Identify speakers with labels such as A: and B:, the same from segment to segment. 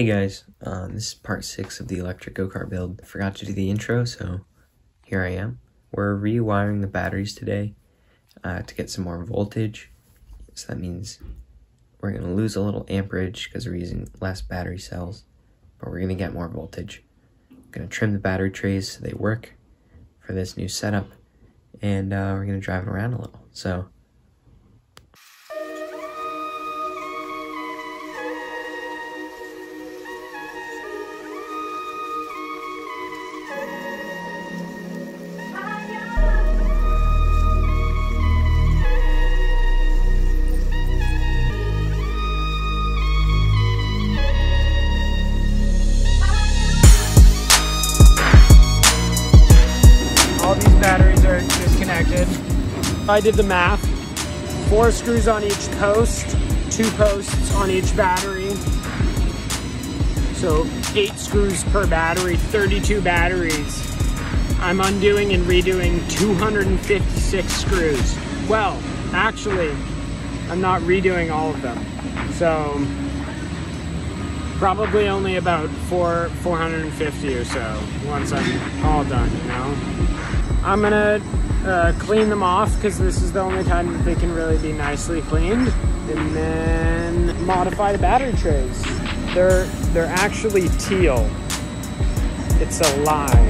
A: Hey guys, um, this is part 6 of the electric go-kart build. Forgot to do the intro, so here I am. We're rewiring the batteries today uh, to get some more voltage. So that means we're going to lose a little amperage because we're using less battery cells, but we're going to get more voltage. I'm going to trim the battery trays so they work for this new setup, and uh, we're going to drive it around a little. So
B: I did the math. Four screws on each post, two posts on each battery. So eight screws per battery, 32 batteries. I'm undoing and redoing 256 screws. Well, actually, I'm not redoing all of them. So probably only about four 450 or so once I'm all done, you know. I'm gonna uh, clean them off because this is the only time that they can really be nicely cleaned, and then modify the battery trays. They're they're actually teal. It's a lie.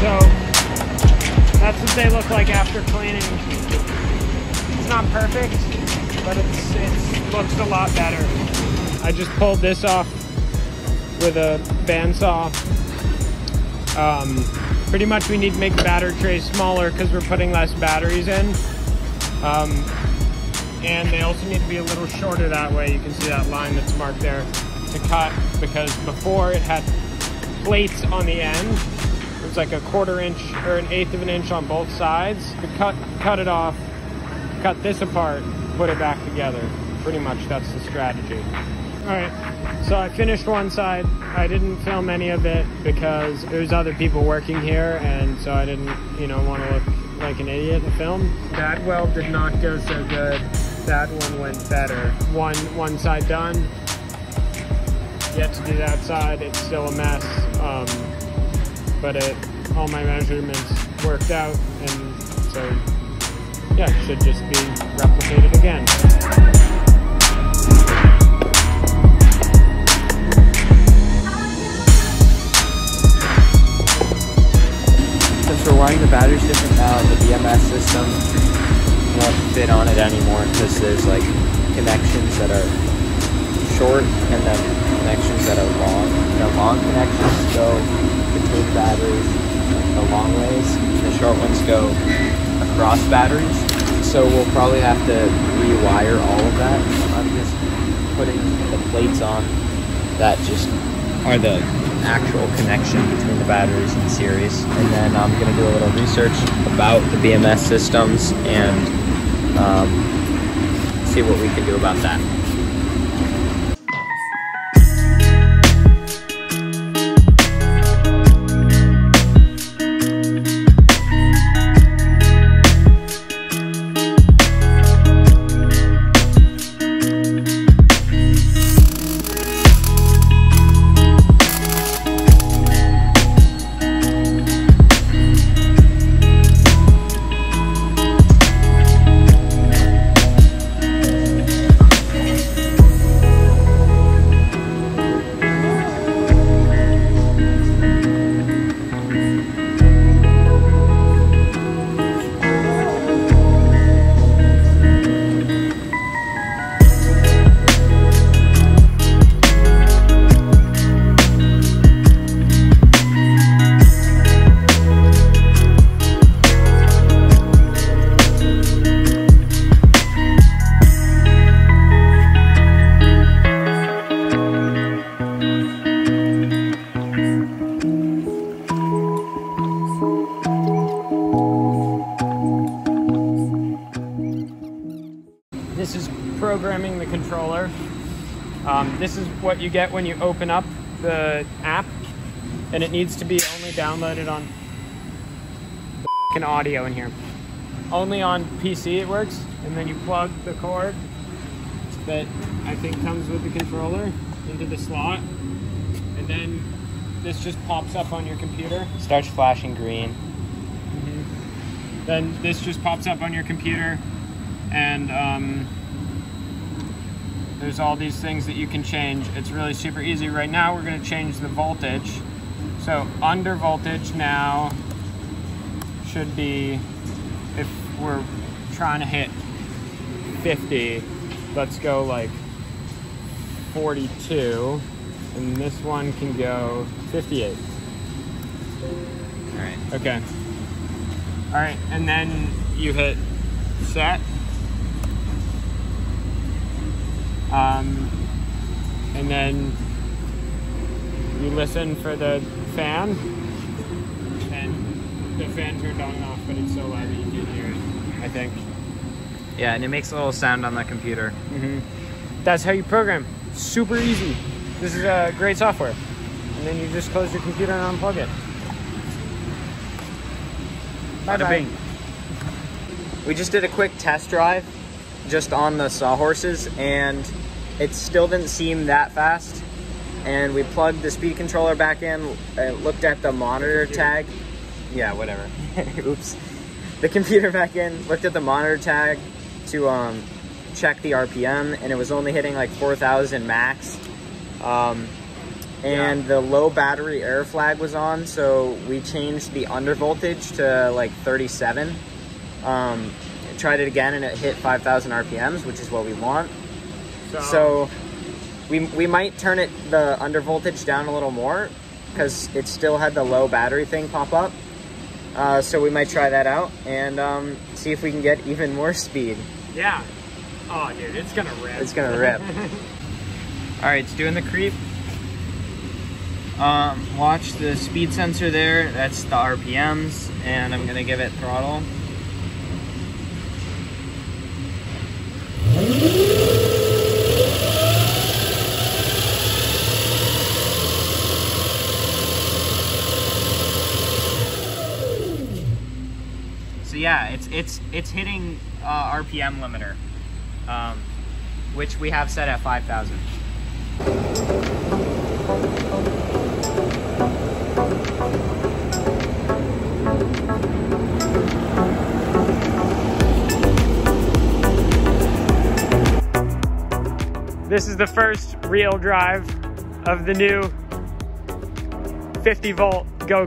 B: So that's what they look like after cleaning. It's not perfect, but it's it looks a lot better. I just pulled this off with a bandsaw. Um, pretty much we need to make the battery trays smaller because we're putting less batteries in. Um, and they also need to be a little shorter that way. You can see that line that's marked there to cut because before it had plates on the end. It was like a quarter inch or an eighth of an inch on both sides. We cut cut it off, cut this apart, put it back together. Pretty much that's the strategy. All right, so I finished one side. I didn't film any of it because there's other people working here, and so I didn't, you know, want to look like an idiot in film. That weld did not go so good. That one went better. One one side done. Yet to do that side, it's still a mess. Um, but it, all my measurements worked out, and so yeah, it should just be replicated again.
A: We're wiring the batteries different now, the BMS system won't fit on it anymore because there's like connections that are short and then connections that are long. The long connections go between batteries the long ways, the short ones go across batteries. So we'll probably have to rewire all of that. I'm just putting the plates on that just are the actual connection between the batteries in series. And then I'm going to do a little research about the BMS systems and um, see what we can do about that.
B: What you get when you open up the app, and it needs to be only downloaded on the an audio in here. Only on PC it works, and then you plug the cord that I think comes with the controller into the slot, and then this just pops up on your computer.
A: Starts flashing green.
B: Then this just pops up on your computer, and um, there's all these things that you can change. It's really super easy. Right now, we're going to change the voltage. So under voltage now should be, if we're trying to hit 50, let's go like 42, and this one can go 58.
A: All right.
B: Okay. All right, and then you hit set. Um, and then you listen for the fan, and the fan turned on and off, but it's so loud that you can't hear it. I think.
A: Yeah, and it makes a little sound on the computer.
B: hmm That's how you program. Super easy. This is a great software. And then you just close your computer and unplug it. Bye
A: Bada
B: bye.
A: bing. We just did a quick test drive just on the sawhorses and it still didn't seem that fast. And we plugged the speed controller back in, looked at the monitor tag. Yeah, whatever. Oops. The computer back in, looked at the monitor tag to um, check the RPM, and it was only hitting like 4,000 max. Um, and the low battery error flag was on, so we changed the under voltage to like 37. Um, tried it again, and it hit 5,000 RPMs, which is what we want. So we, we might turn it the under voltage down a little more because it still had the low battery thing pop up. Uh, so we might try that out and um, see if we can get even more speed.
B: yeah. Oh, dude, it's gonna rip.
A: It's gonna rip. All right, it's doing the creep. Um, watch the speed sensor there. That's the RPMs, and I'm gonna give it throttle. Yeah, it's it's it's hitting uh, RPM limiter, um, which we have set at 5,000.
B: This is the first real drive of the new 50 volt go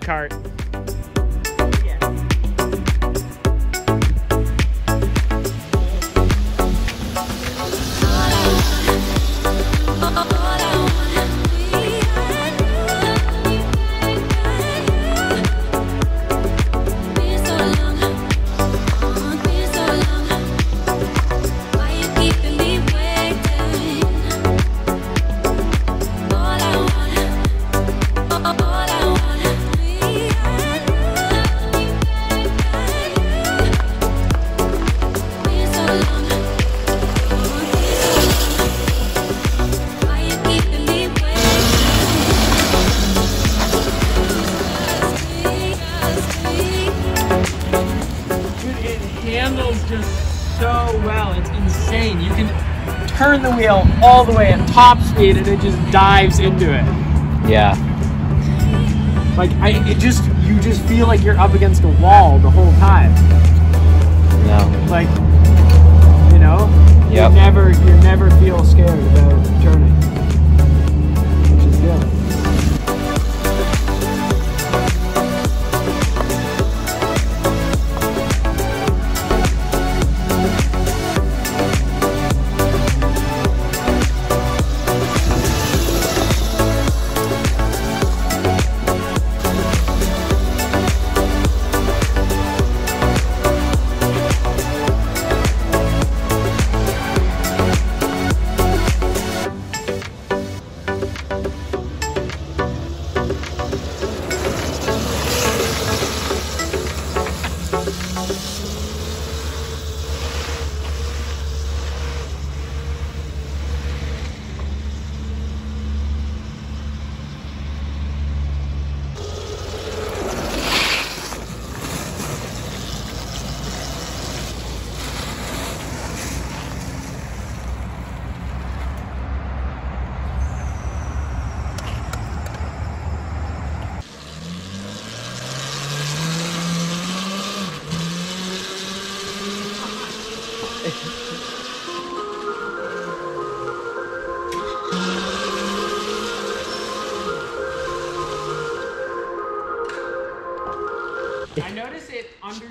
B: turn the wheel all the way at top speed and it just dives into it.
A: Yeah.
B: Like I it just you just feel like you're up against a wall the whole time.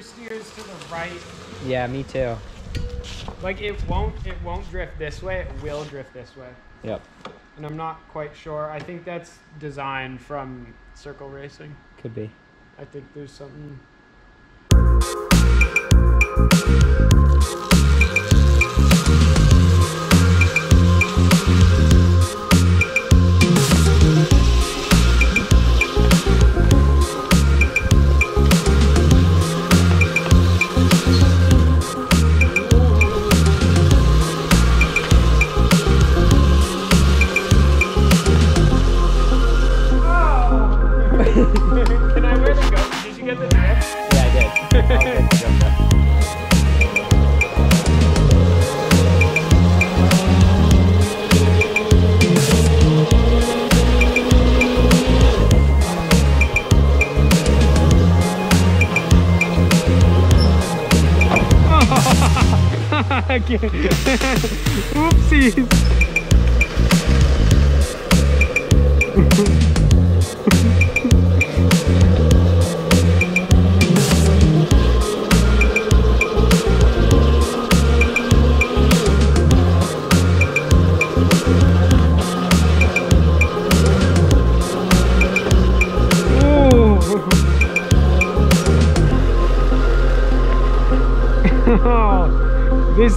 B: Steers to the right.
C: Yeah, me too.
B: Like it won't it won't drift this way, it will drift this way.
C: Yep.
B: And I'm not quite sure. I think that's designed from circle racing.
C: Could be.
B: I think there's something Okay. Oopsies.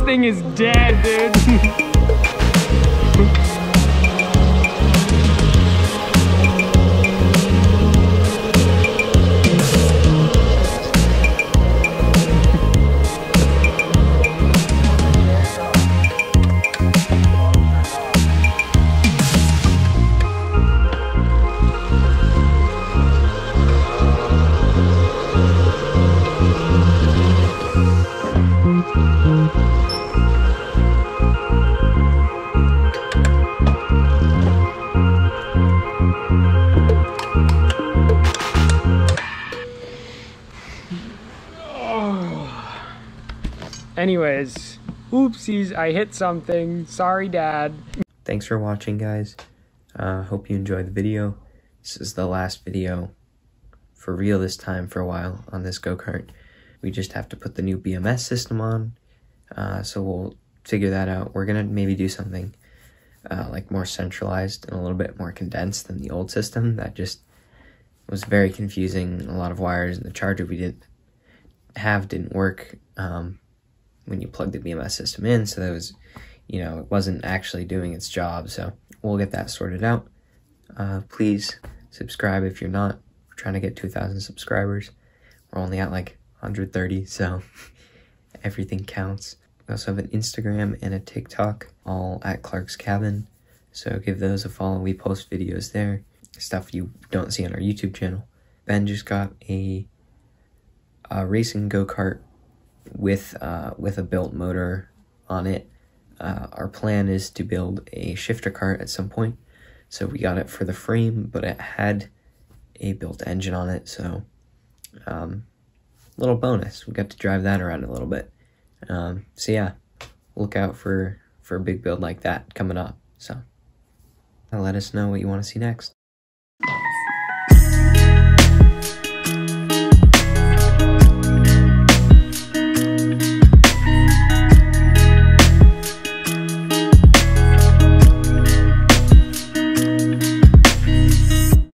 B: Thing is dead, dude. Anyways, oopsies, I hit something. Sorry, Dad.
C: Thanks for watching, guys. Uh, hope you enjoyed the video. This is the last video for real this time for a while on this go-kart. We just have to put the new BMS system on, uh, so we'll figure that out. We're gonna maybe do something uh, like more centralized and a little bit more condensed than the old system that just was very confusing. A lot of wires and the charger we didn't have didn't work um, when you plug the BMS system in, so that was, you know, it wasn't actually doing its job. So we'll get that sorted out. Uh, please subscribe if you're not. We're trying to get 2,000 subscribers. We're only at like 130, so everything counts. We also have an Instagram and a TikTok, all at Clark's Cabin. So give those a follow. We post videos there, stuff you don't see on our YouTube channel. Ben just got a, a racing go kart with uh, with a built motor on it. Uh, our plan is to build a shifter kart at some point. So we got it for the frame, but it had a built engine on it. So, um, little bonus. We got to drive that around a little bit. Um, so yeah, look out for for a big build like that coming up. So, let us know what you want to see next.